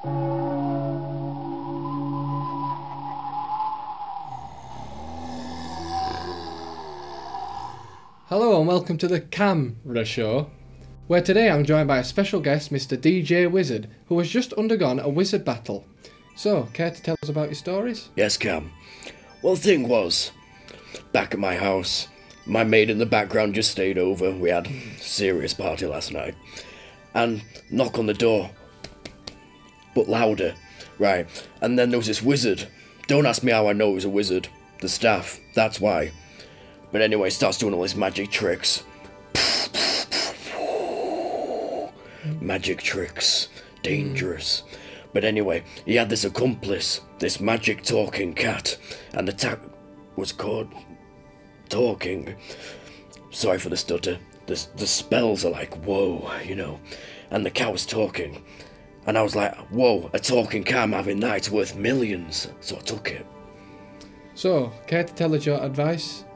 Hello and welcome to the Camera Show, where today I'm joined by a special guest, Mr. DJ Wizard, who has just undergone a wizard battle. So, care to tell us about your stories? Yes, Cam. Well, the thing was, back at my house, my maid in the background just stayed over. We had a serious party last night. And knock on the door. But louder. Right. And then there was this wizard. Don't ask me how I know he was a wizard. The staff. That's why. But anyway, starts doing all his magic tricks. magic tricks. Dangerous. But anyway, he had this accomplice, this magic talking cat, and the cat was called talking. Sorry for the stutter. The, the spells are like, whoa, you know. And the cat was talking. And I was like, whoa, a talking cam having that, it's worth millions. So I took it. So, care to tell us your advice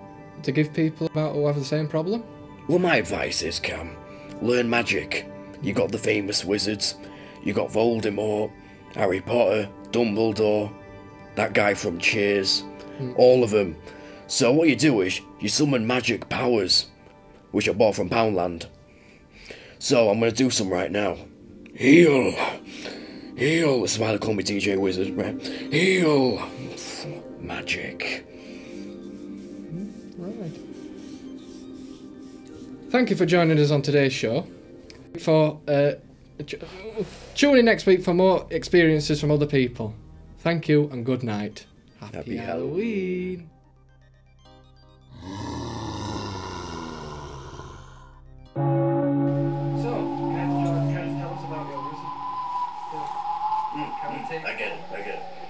to give people about who have the same problem? Well, my advice is, Cam, learn magic. You got the famous wizards, you got Voldemort, Harry Potter, Dumbledore, that guy from Cheers, hmm. all of them. So what you do is you summon magic powers, which I bought from Poundland. So I'm gonna do some right now. Heal, heal. That's why they call me DJ Wizard, right? Heal, magic. Right. Thank you for joining us on today's show. For uh, t- tune in next week for more experiences from other people. Thank you and good night. Happy, Happy Halloween. So, can you